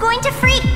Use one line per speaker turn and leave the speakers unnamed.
going to freak.